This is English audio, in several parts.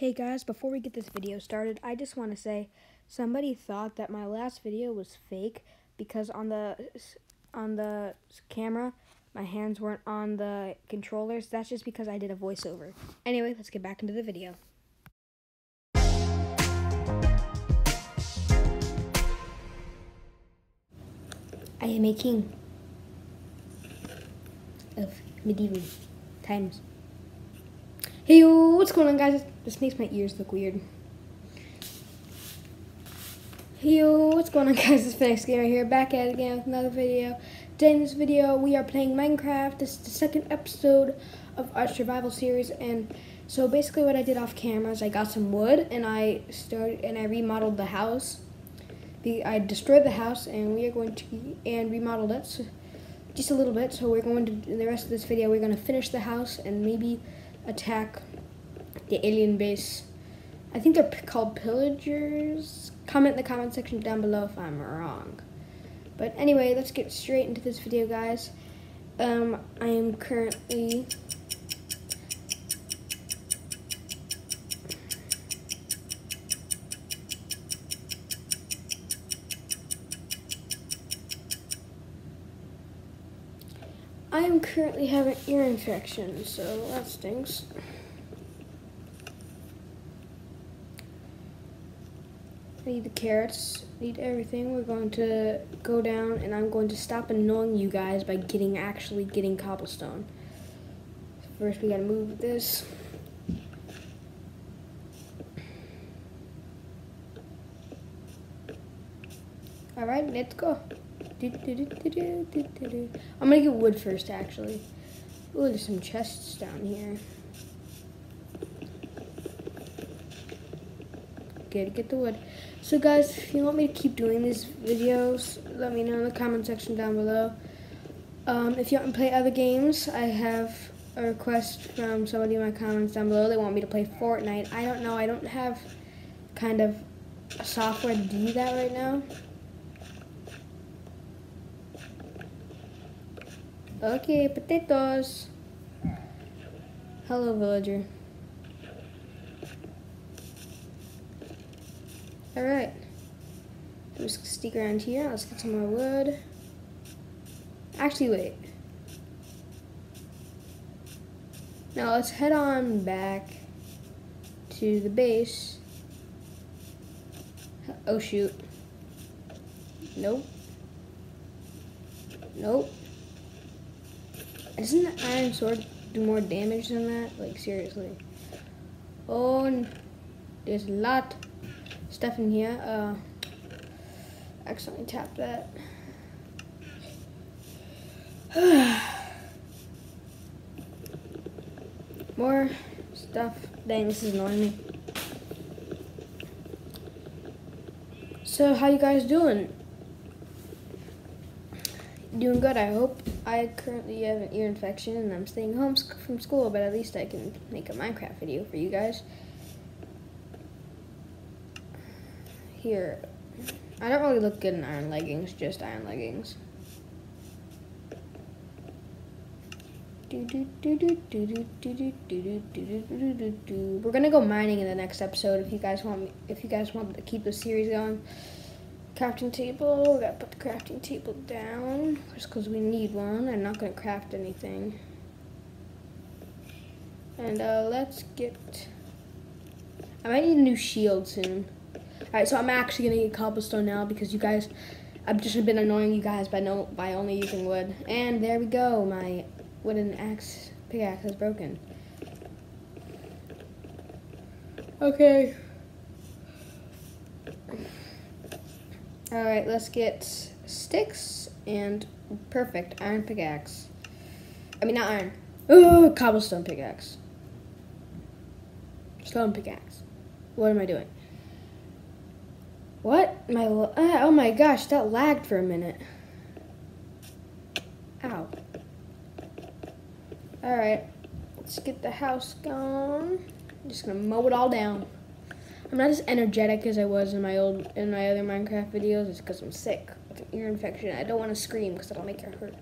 Hey guys, before we get this video started, I just want to say somebody thought that my last video was fake because on the on the camera my hands weren't on the controllers. That's just because I did a voiceover. Anyway, let's get back into the video. I am a king of medieval times. Hey, yo, what's going on, guys? This makes my ears look weird. Hey, yo, what's going on, guys? It's Phoenix Gamer here, back at it again with another video. Today in this video, we are playing Minecraft. This is the second episode of our survival series, and so basically, what I did off camera is I got some wood and I started and I remodeled the house. The, I destroyed the house, and we are going to and remodeled it so, just a little bit. So we're going to in the rest of this video, we're going to finish the house and maybe attack the alien base. I think they're called pillagers. Comment in the comment section down below if I'm wrong. But anyway, let's get straight into this video, guys. Um, I am currently I have an ear infection, so that stinks. I need the carrots, need everything. We're going to go down and I'm going to stop annoying you guys by getting actually getting cobblestone. First we gotta move this. Alright, let's go. I'm gonna get wood first, actually. Ooh, there's some chests down here. Okay, to get the wood. So guys, if you want me to keep doing these videos, let me know in the comment section down below. Um, if you want to play other games, I have a request from somebody in my comments down below. They want me to play Fortnite. I don't know. I don't have kind of software to do that right now. Okay, potatoes. Hello, villager. Alright. I'm just gonna stick around here. Let's get some more wood. Actually, wait. Now let's head on back to the base. Oh shoot. Nope. Nope. Doesn't the iron sword do more damage than that? Like, seriously. Oh, there's a lot stuff in here. Uh, accidentally tapped that. more stuff. Dang, this is annoying me. So, how you guys doing? Doing good, I hope. I currently have an ear infection and I'm staying home from school, but at least I can make a Minecraft video for you guys. Here, I don't really look good in iron leggings, just iron leggings. We're gonna go mining in the next episode if you guys want me, if you guys want to keep the series going. Crafting table, we gotta put the crafting table down, just because we need one. I'm not gonna craft anything. And uh, let's get, I might need a new shield soon. Alright, so I'm actually gonna get cobblestone now because you guys, I've just been annoying you guys by no by only using wood. And there we go, my wooden axe pickaxe is broken. Okay. Alright, let's get sticks and perfect iron pickaxe. I mean, not iron. Oh, cobblestone pickaxe. Stone pickaxe. What am I doing? What? My uh, oh my gosh, that lagged for a minute. Ow. Alright, let's get the house gone. I'm just gonna mow it all down. I'm not as energetic as I was in my old in my other Minecraft videos. It's because I'm sick with an ear infection. I don't want to scream because that'll make it hurt.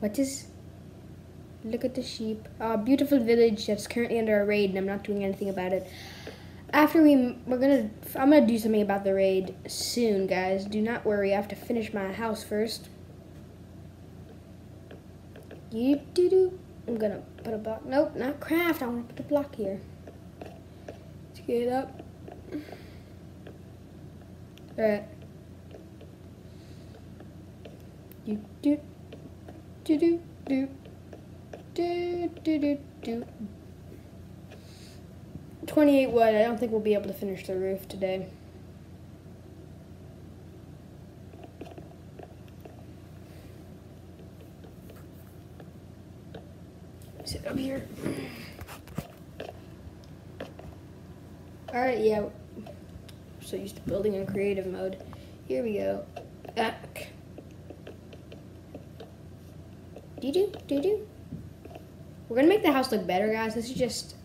What is? Look at the sheep. A beautiful village that's currently under a raid, and I'm not doing anything about it. After we, we're gonna, I'm gonna do something about the raid soon, guys. Do not worry. I have to finish my house first. You do do. I'm gonna put a block. Nope, not craft. I want to put a block here. Get it up. Alright. Do do do do do do do do do. 28 wood. I don't think we'll be able to finish the roof today. Sit up here. Alright, yeah. So used to building in creative mode. Here we go. Back. Do do do do. We're gonna make the house look better, guys. This is just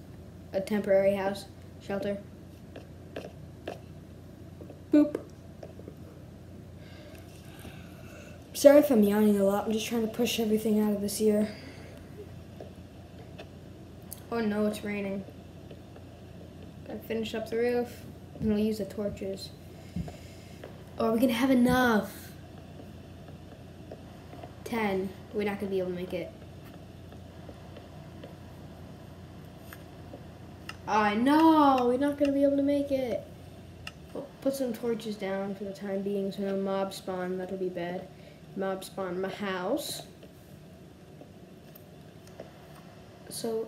a temporary house shelter. Boop. Sorry if I'm yawning a lot. I'm just trying to push everything out of this year. Oh no, it's raining. Gotta finish up the roof. And we'll use the torches. Or are we gonna have enough? 10. We're not gonna be able to make it. I know, we're not gonna be able to make it. We'll put some torches down for the time being so no mob spawn, that'll be bad. Mob spawn my house. So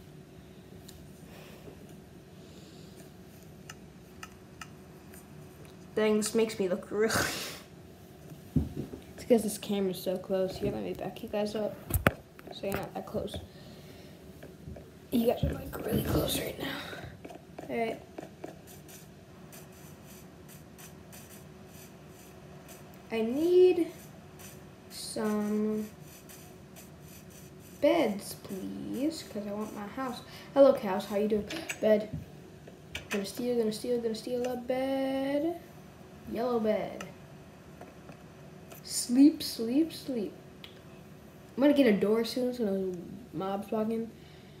This makes me look really. it's because this camera's so close. Here, let me back you guys up so you're not that close. You guys are like really close right now. Alright. I need some beds, please, because I want my house. Hello, cows. How you doing? Bed. Gonna steal, gonna steal, gonna steal a bed. Yellow bed. Sleep, sleep, sleep. I'm gonna get a door soon so no mobs walk in.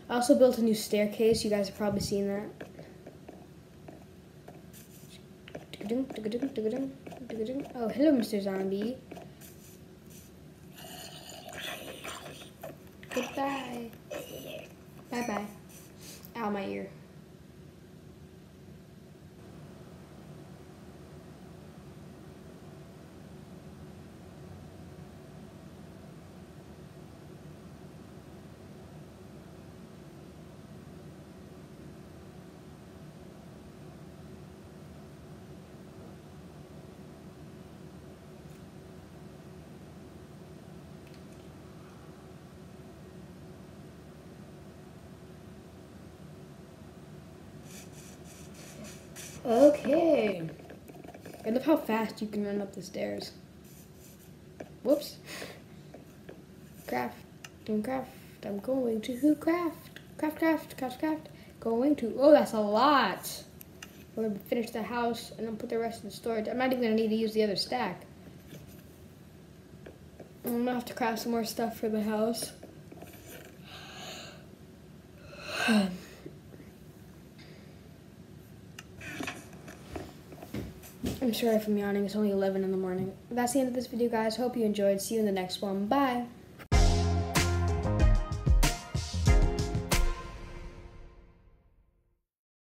I also built a new staircase. You guys have probably seen that. Oh, hello, Mr. Zombie. Goodbye. Bye-bye. Ow, my ear. Okay. I love how fast you can run up the stairs. Whoops. Craft. Doing craft. I'm going to craft. Craft, craft, craft, craft. Going to. Oh, that's a lot. We're going to finish the house and then put the rest in storage. I'm not even going to need to use the other stack. I'm going to have to craft some more stuff for the house. I'm sorry if I'm yawning. It's only 11 in the morning. That's the end of this video, guys. Hope you enjoyed. See you in the next one. Bye.